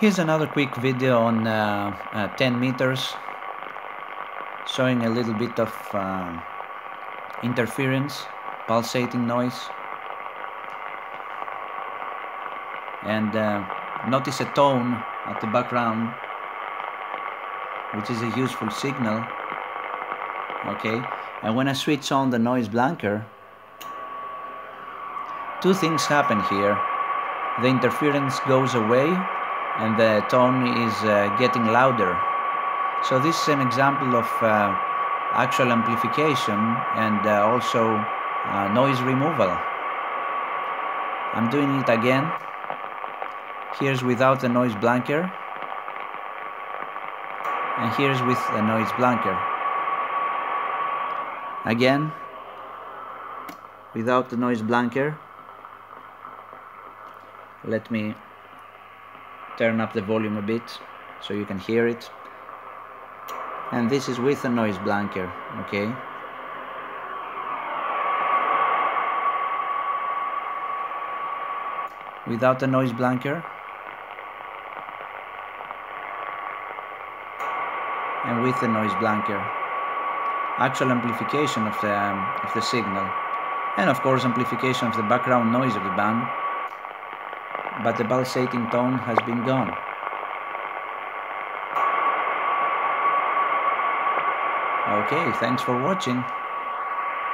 Here's another quick video on uh, uh, 10 meters showing a little bit of uh, interference, pulsating noise. And uh, notice a tone at the background which is a useful signal okay? And when I switch on the noise blanker two things happen here. The interference goes away and the tone is uh, getting louder. So this is an example of uh, actual amplification and uh, also uh, noise removal. I'm doing it again. Here's without the noise blanker and here's with the noise blanker. Again, without the noise blanker. Let me turn up the volume a bit so you can hear it. And this is with a noise blanker okay? Without the noise blanker. And with the noise blanker. Actual amplification of the, um, of the signal. And of course amplification of the background noise of the band but the pulsating tone has been gone. Okay, thanks for watching.